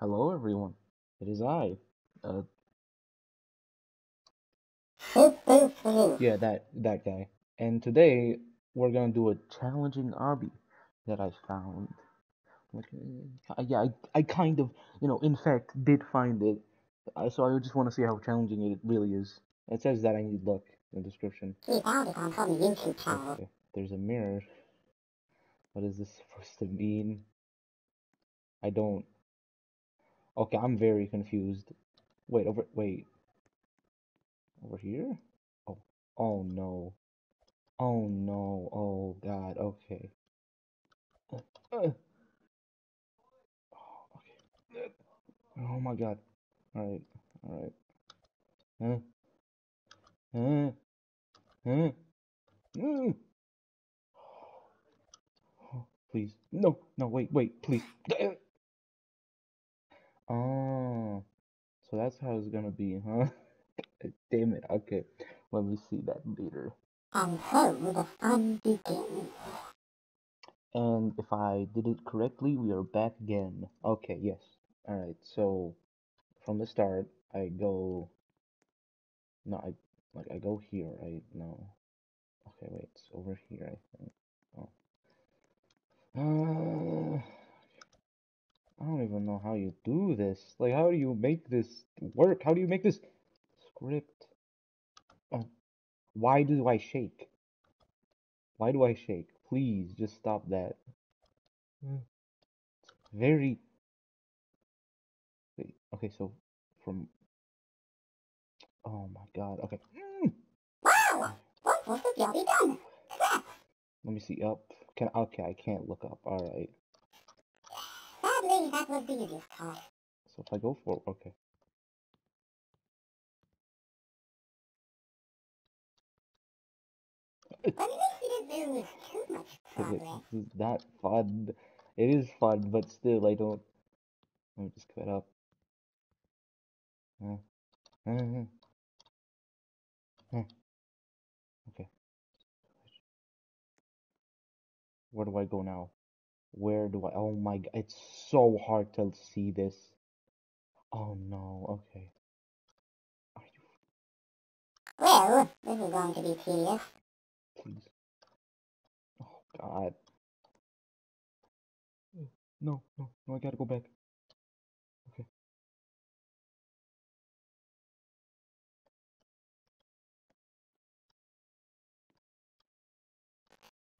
Hello, everyone. It is I. Uh, yeah, that that guy. And today we're gonna do a challenging obby that I found. Like, uh, yeah, I, I kind of, you know, in fact, did find it. So I just want to see how challenging it really is. It says that I need luck in the description. Found it on some YouTube channel. Okay, there's a mirror. What is this supposed to mean? I don't. Okay, I'm very confused. Wait, over. Wait. Over here? Oh. Oh no. Oh no. Oh god. Okay. Uh, uh. Oh, okay. Oh my god. Alright. Alright. Huh? Huh? Huh? Mm. Please. No. No, wait, wait, please. Oh. So that's how it's gonna be, huh? Damn it. Okay. Let me see that later. And so the fun begins. And if I did it correctly, we are back again. Okay, yes. Alright, so from the start, I go. No, I like I go here, I No. Okay, wait, it's over here, I think. Oh. Uh, I don't even know how you do this. Like, how do you make this work? How do you make this script? Oh, why do I shake? Why do I shake? Please, just stop that. It's very. Wait, okay, so from. Oh my god, okay. Wow! What was the done? Let me see up. Can okay, I can't look up. Alright. That the easiest part. So if I go for okay. But at least we didn't lose too much This progress. is not fun. It is fun, but still, I don't. Let me just cut up. Uh, uh, uh, uh. Okay. Where do I go now? Where do I? Oh my god, it's so hard to see this. Oh no, okay. Are you Well, this is going to be tedious. please? Oh god. Mm, no, no, no, I gotta go back. Okay.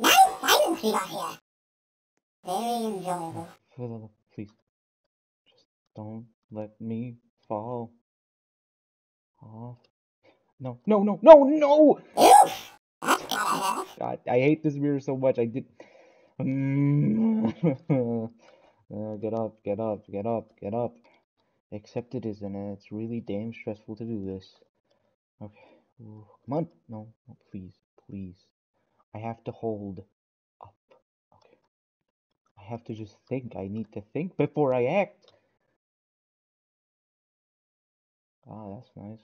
Nice we got here. Very enjoyable. For the love- please. Just don't let me fall off. No, no, no, no, no! Oof! That's gotta hurt. God, I hate this mirror so much. I did. Mm. Uh, get up, get up, get up, get up. Except it isn't, and it's really damn stressful to do this. Okay. Ooh, come on. No, no, please, please. I have to hold. I have to just think. I need to think before I act. Ah, that's nice.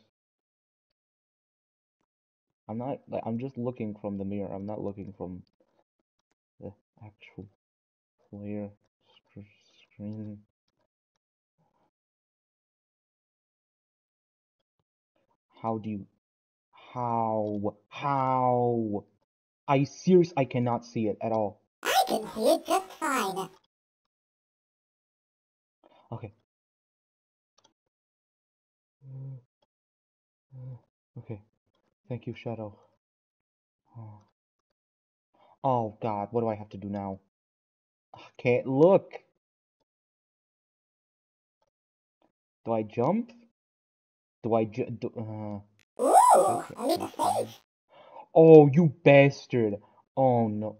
I'm not like I'm just looking from the mirror. I'm not looking from the actual clear sc- screen. How do you how how I serious I cannot see it at all. Can see just fine. Okay. Okay. Thank you, Shadow. Oh. Oh God, what do I have to do now? I can't look. Do I jump? Do I ju do, uh, Ooh, okay, a little okay. face. Oh, you bastard. Oh no.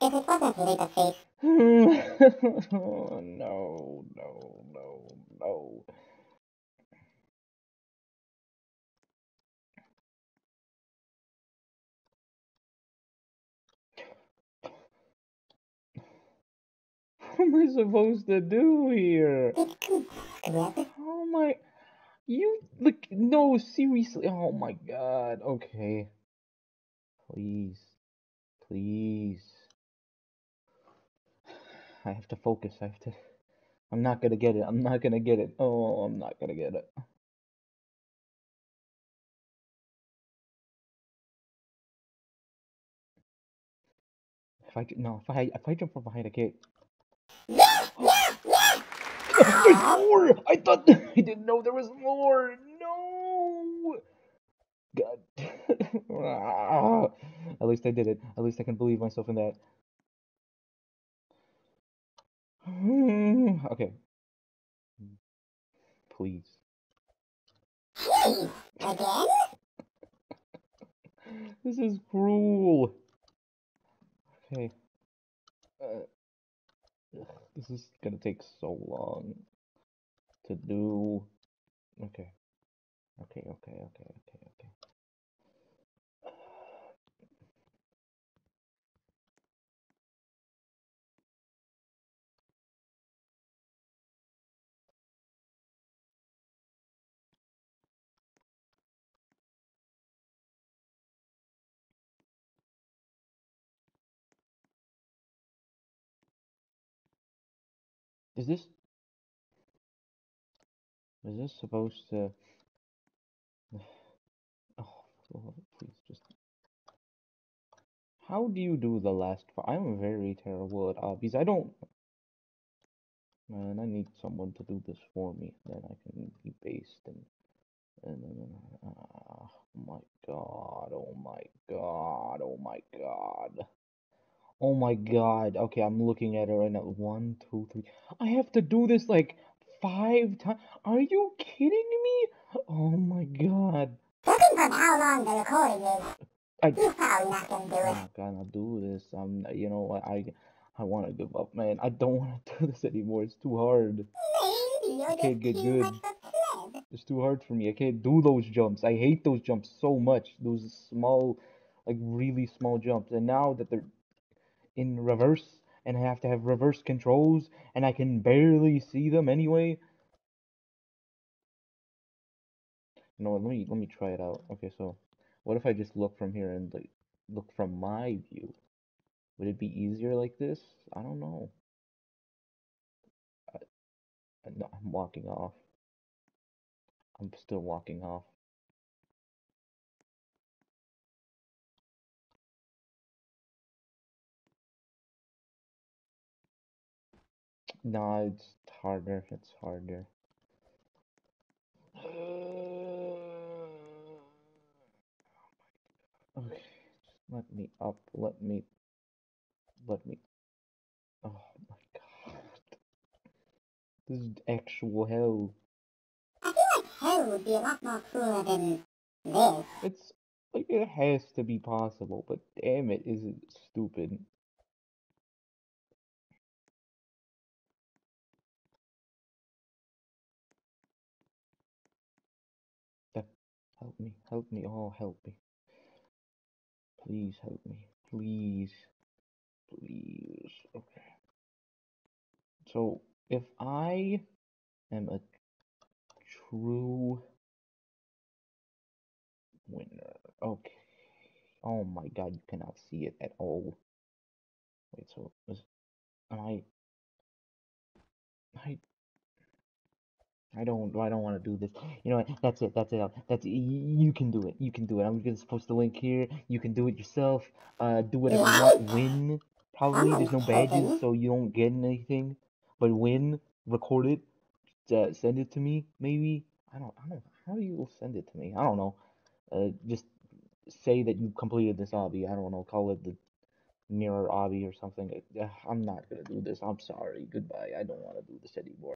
If it wasn't a little face, no, no, no, no. What am I supposed to do here? it's too script. Oh my, you look, no, seriously. Oh my god. Okay. Please, please. I have to focus. I have to. I'm not gonna get it. I'm not gonna get it. Oh, I'm not gonna get it. If I no, if I if I jump from behind a gate. There's more! I thought I didn't know there was more. No. God. Ah. At least I did it. At least I can believe myself in that. Okay. Please. Please, again? This is cruel. Okay. Uh, ugh, this is gonna take so long to do. Okay. Okay, okay, okay, okay, okay. Is this is this supposed to Oh, please just How do you do the last part? I'm very terrible at obbies. I don't Man, I need someone to do this for me. Then I can be based and and then ah, oh my god, oh my god, oh my god. Oh my god. Okay, I'm looking at it right now. One, two, three. I have to do this like five times. Are you kidding me? Oh my god. Judging from how long the recording is, I you're probably not gonna do I'm not gonna do this. I'm, you know what? I, I want to give up, man. I don't want to do this anymore. It's too hard. Maybe you're can't just get good. much of a sled. It's too hard for me. I can't do those jumps. I hate those jumps so much. Those small, like really small jumps. And now that they're in reverse and I have to have reverse controls and I can barely see them anyway. What? Let me let me try it out. Okay, so what if I just look from here and like look from my view? Would it be easier like this? I don't know. I- no, I'm walking off. I'm still walking off. No, it's harder. It's harder. Oh okay, just let me up. Let me. Let me. Oh my god. This is actual hell. I feel like hell would be a lot more cooler than this. It's like it has to be possible, but damn it, is it stupid? Me, help me, oh help me. Please help me. Please. Please. Okay. So if I am a true winner. Okay. Oh my god, you cannot see it at all. Wait, so is am I I I don't I don't want to do this. You know what? That's it. That's it. That's y- you can do it. You can do it. I'm just post the link here. You can do it yourself. Uh, do whatever you want. Win. Probably there's no badges, so you don't get anything. But win. Record it. Uh, send it to me. Maybe. I don't. I don't. How do you send it to me? I don't know. Uh, just say that you completed this obby. I don't know. Call it the mirror obby or something. Uh, I'm not gonna do this. I'm sorry. Goodbye. I don't want to do this anymore.